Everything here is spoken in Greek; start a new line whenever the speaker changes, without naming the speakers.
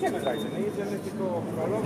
idziemy dajcie, nie jedziemy tylko w prolog.